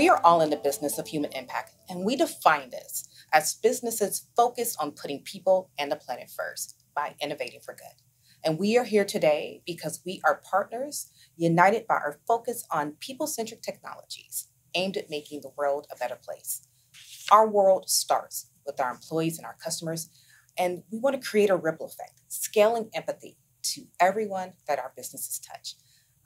We are all in the business of human impact, and we define this as businesses focused on putting people and the planet first by innovating for good. And we are here today because we are partners united by our focus on people centric technologies aimed at making the world a better place. Our world starts with our employees and our customers, and we want to create a ripple effect, scaling empathy to everyone that our businesses touch.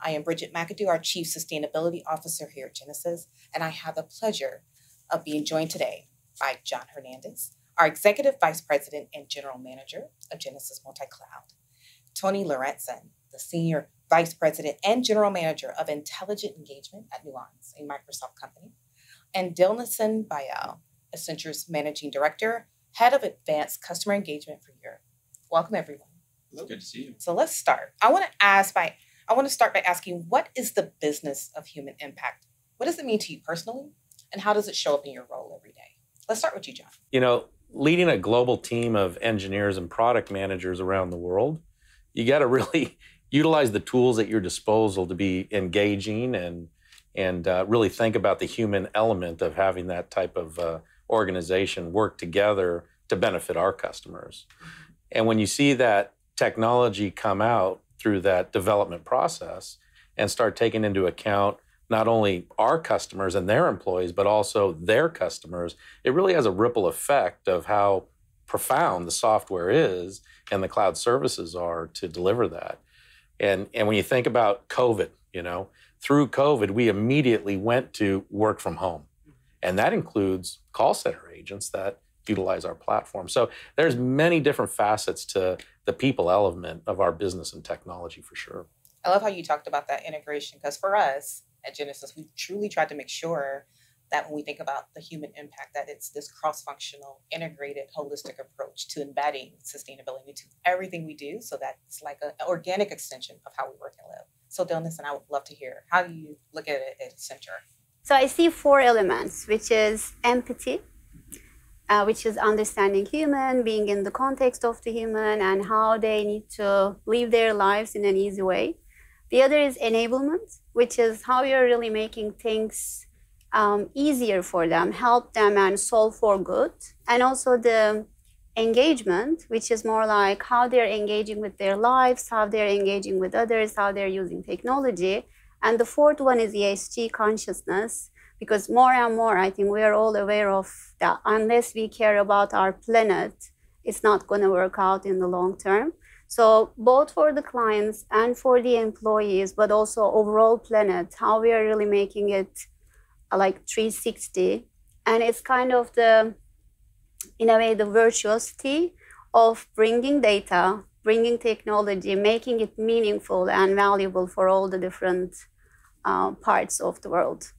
I am Bridget McAdoo, our Chief Sustainability Officer here at Genesys, and I have the pleasure of being joined today by John Hernandez, our Executive Vice President and General Manager of Genesys Multi Cloud, Tony Lorenzen, the Senior Vice President and General Manager of Intelligent Engagement at Nuance, a Microsoft company, and Dilnason Bayal, Accenture's Managing Director, Head of Advanced Customer Engagement for Europe. Welcome, everyone. Hello. Good to see you. So let's start. I want to ask by I want to start by asking what is the business of human impact? What does it mean to you personally? And how does it show up in your role every day? Let's start with you, John. You know, leading a global team of engineers and product managers around the world, you got to really utilize the tools at your disposal to be engaging and and uh, really think about the human element of having that type of uh, organization work together to benefit our customers. And when you see that technology come out through that development process and start taking into account not only our customers and their employees, but also their customers, it really has a ripple effect of how profound the software is and the cloud services are to deliver that. And, and when you think about COVID, you know, through COVID, we immediately went to work from home. And that includes call center agents that utilize our platform. So there's many different facets to the people element of our business and technology for sure. I love how you talked about that integration because for us at Genesys, we truly tried to make sure that when we think about the human impact, that it's this cross-functional, integrated, holistic approach to embedding sustainability into everything we do, so that it's like an organic extension of how we work and live. So, Dilnis, and I would love to hear how do you look at it at Accenture? So I see four elements, which is empathy, uh, which is understanding human, being in the context of the human, and how they need to live their lives in an easy way. The other is enablement, which is how you're really making things um, easier for them, help them, and solve for good. And also the engagement, which is more like how they're engaging with their lives, how they're engaging with others, how they're using technology. And the fourth one is ESG consciousness, because more and more, I think we are all aware of that unless we care about our planet, it's not going to work out in the long term. So both for the clients and for the employees, but also overall planet, how we are really making it like 360. And it's kind of the, in a way, the virtuosity of bringing data, bringing technology, making it meaningful and valuable for all the different uh, parts of the world.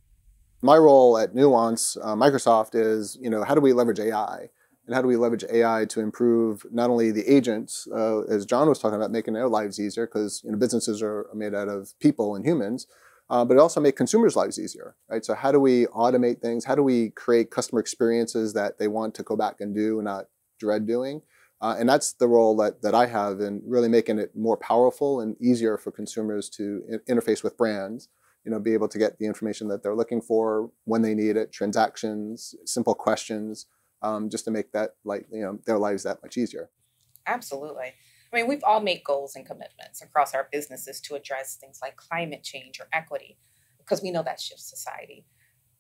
My role at Nuance, uh, Microsoft, is you know how do we leverage AI, and how do we leverage AI to improve not only the agents, uh, as John was talking about, making their lives easier because you know businesses are made out of people and humans, uh, but also make consumers' lives easier, right? So how do we automate things? How do we create customer experiences that they want to go back and do, and not dread doing? Uh, and that's the role that, that I have in really making it more powerful and easier for consumers to interface with brands you know, be able to get the information that they're looking for when they need it, transactions, simple questions, um, just to make that like you know their lives that much easier. Absolutely. I mean, we've all made goals and commitments across our businesses to address things like climate change or equity, because we know that shifts society.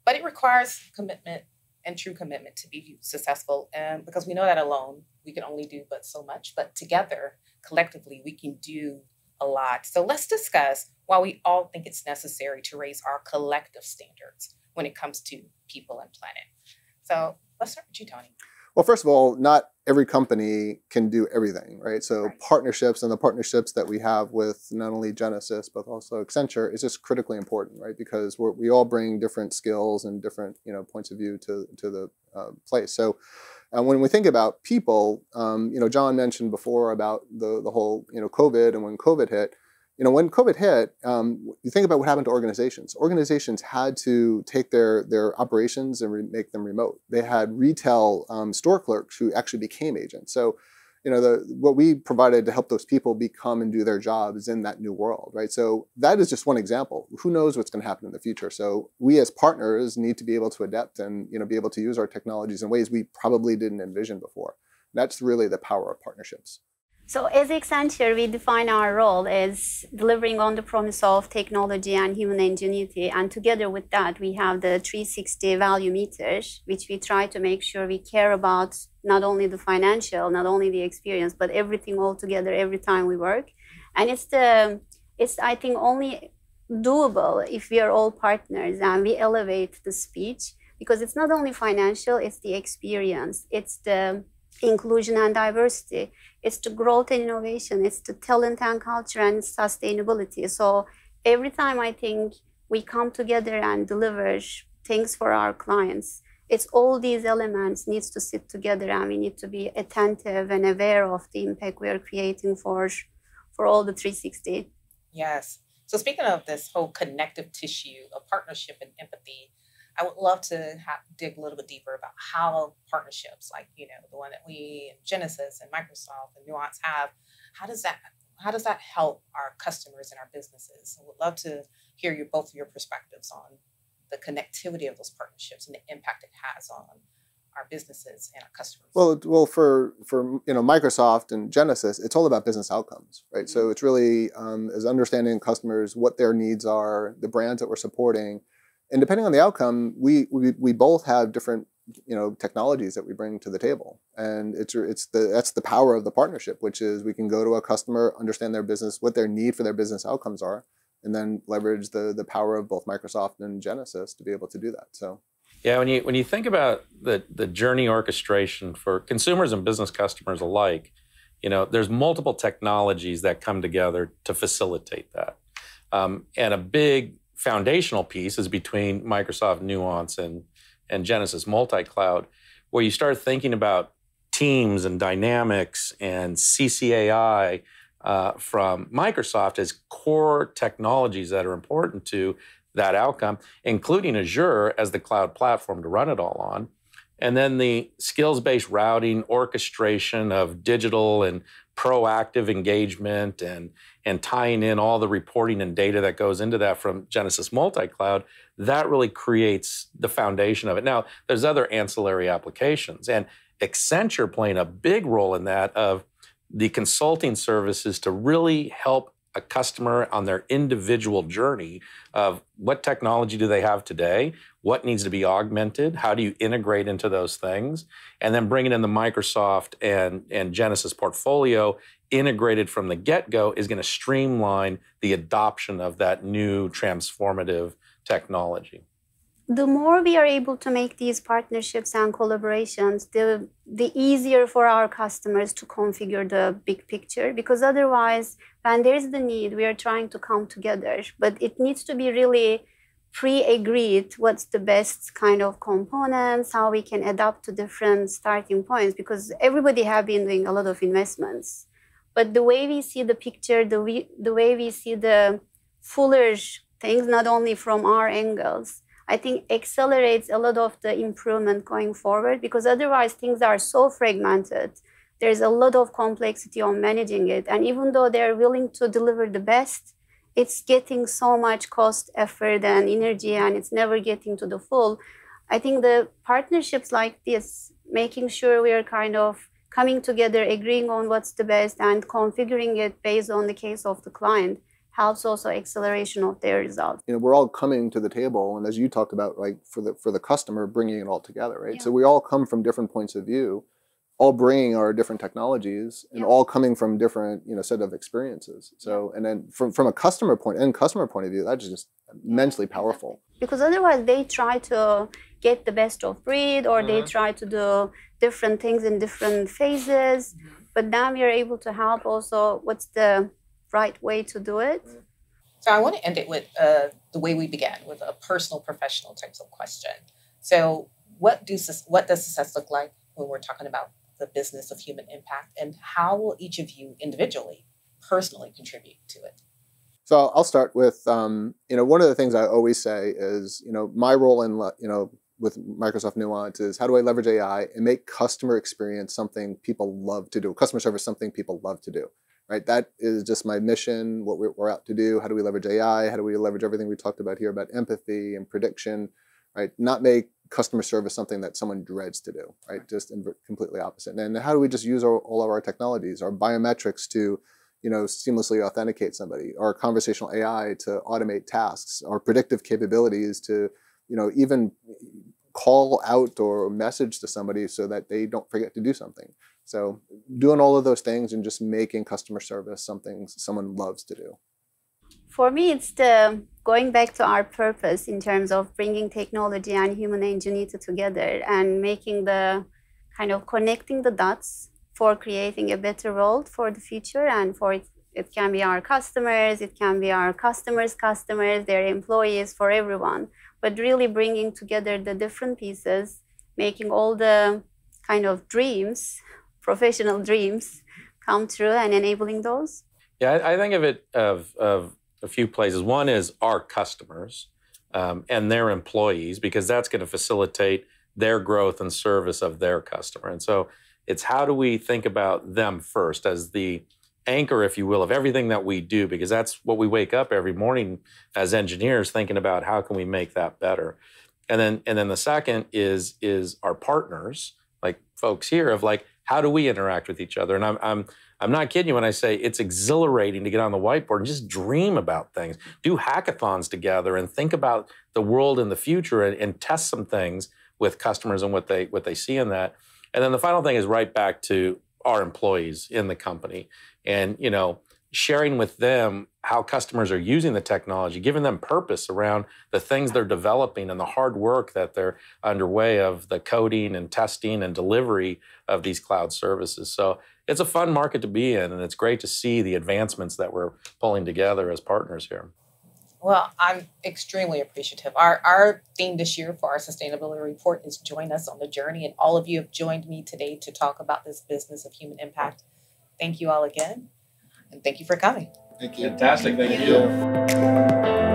But it requires commitment and true commitment to be successful, and because we know that alone we can only do but so much. But together, collectively, we can do a lot. So let's discuss why we all think it's necessary to raise our collective standards when it comes to people and planet. So let's start with you, Tony. Well, first of all, not every company can do everything, right? So right. partnerships and the partnerships that we have with not only Genesys but also Accenture is just critically important, right? Because we all bring different skills and different you know points of view to to the uh, place. So and when we think about people, um, you know, John mentioned before about the, the whole, you know, COVID and when COVID hit, you know, when COVID hit, um, you think about what happened to organizations. Organizations had to take their, their operations and make them remote. They had retail um, store clerks who actually became agents. So you know the what we provided to help those people become and do their jobs in that new world right so that is just one example who knows what's going to happen in the future so we as partners need to be able to adapt and you know be able to use our technologies in ways we probably didn't envision before that's really the power of partnerships so as Accenture, we define our role as delivering on the promise of technology and human ingenuity. And together with that, we have the 360 value meters, which we try to make sure we care about not only the financial, not only the experience, but everything all together every time we work. And it's the, it's I think only doable if we are all partners and we elevate the speech because it's not only financial, it's the experience, it's the inclusion and diversity. It's to growth and innovation. It's to talent and culture and sustainability. So every time i think we come together and deliver things for our clients it's all these elements needs to sit together and we need to be attentive and aware of the impact we are creating for for all the 360 yes. So speaking of this whole connective tissue of partnership and empathy I would love to have, dig a little bit deeper about how partnerships like you know the one that we Genesys and Microsoft and Nuance have, how does that how does that help our customers and our businesses? I would love to hear your both of your perspectives on the connectivity of those partnerships and the impact it has on our businesses and our customers. Well, well, for for you know Microsoft and Genesys, it's all about business outcomes, right? Mm-hmm. So it's really um, is understanding customers what their needs are, the brands that we're supporting, and depending on the outcome, we, we we both have different you know technologies that we bring to the table, and it's it's the that's the power of the partnership, which is we can go to a customer, understand their business, what their need for their business outcomes are, and then leverage the the power of both Microsoft and Genesys to be able to do that. So. Yeah, when you when you think about the the journey orchestration for consumers and business customers alike, you know, there's multiple technologies that come together to facilitate that. Um, and a big foundational piece is between Microsoft Nuance and, and Genesys multi-cloud, where you start thinking about teams and dynamics and CCAI uh, from Microsoft as core technologies that are important to that outcome, including Azure as the cloud platform to run it all on. And then the skills based routing, orchestration of digital and proactive engagement and, and tying in all the reporting and data that goes into that from Genesys multi-cloud, that really creates the foundation of it. Now, there's other ancillary applications, and Accenture playing a big role in that of the consulting services to really help a customer on their individual journey of what technology do they have today, what needs to be augmented, how do you integrate into those things, and then bringing in the Microsoft and, and Genesys portfolio integrated from the get-go is going to streamline the adoption of that new transformative technology the more we are able to make these partnerships and collaborations, the, the easier for our customers to configure the big picture. Because otherwise, when there is the need, we are trying to come together. But it needs to be really pre-agreed what's the best kind of components, how we can adapt to different starting points, because everybody have been doing a lot of investments. But the way we see the picture, the, we, the way we see the fuller things, not only from our angles, I think accelerates a lot of the improvement going forward because otherwise things are so fragmented. There's a lot of complexity on managing it. And even though they're willing to deliver the best, it's getting so much cost, effort, and energy, and it's never getting to the full. I think the partnerships like this, making sure we are kind of coming together, agreeing on what's the best, and configuring it based on the case of the client helps also acceleration of their results. You know, we're all coming to the table, and as you talked about, like for the for the customer, bringing it all together, right? Yeah. So we all come from different points of view, all bringing our different technologies, and yeah. all coming from different you know set of experiences. So, and then from from a customer point and customer point of view, that's just immensely powerful. Because otherwise, they try to get the best of breed, or they uh-huh. try to do different things in different phases. Mm-hmm. But now we are able to help also. What's the right way to do it. So I want to end it with uh, the way we began, with a personal, professional types of question. So what do what does success look like when we're talking about the business of human impact, and how will each of you individually, personally contribute to it? So I'll start with um, you know one of the things I always say is you know my role in you know with Microsoft Nuance is how do I leverage AI and make customer experience something people love to do, customer service something people love to do, right? That is just my mission, what we're, out to do. How do we leverage AI? How do we leverage everything we talked about here about empathy and prediction, right? Not make customer service something that someone dreads to do, right? Just completely opposite. And how do we just use our, all of our technologies, our biometrics to you know, seamlessly authenticate somebody, or conversational AI to automate tasks, or predictive capabilities to, you know, even call out or message to somebody so that they don't forget to do something. So doing all of those things and just making customer service something someone loves to do. For me, it's the going back to our purpose in terms of bringing technology and human ingenuity together and making the kind of connecting the dots for creating a better world for the future and for it, it can be our customers, it can be our customers' customers, their employees, for everyone. But really bringing together the different pieces, making all the kind of dreams, professional dreams, come true and enabling those. Yeah, I, I think of it of, of a few places. One is our customers um, and their employees, because that's going to facilitate their growth and service of their customer. And so it's how do we think about them first as the anchor, if you will, of everything that we do, because that's what we wake up every morning as engineers thinking about how can we make that better. And then and then the second is is our partners, like folks here, of like how do we interact with each other? And I'm I'm I'm not kidding you when I say it's exhilarating to get on the whiteboard and just dream about things, do hackathons together, and think about the world in the future and, and test some things with customers and what they what they see in that. And then the final thing is right back to our employees in the company and, you know, sharing with them how customers are using the technology, giving them purpose around the things they're developing and the hard work that they're underway of the coding and testing and delivery of these cloud services. So it's a fun market to be in, and it's great to see the advancements that we're pulling together as partners here. Well, I'm extremely appreciative. Our, our theme this year for our sustainability report is join us on the journey, and all of you have joined me today to talk about this business of human impact. Thank you all again, and thank you for coming. Thank you. Fantastic. Thank, thank you. you.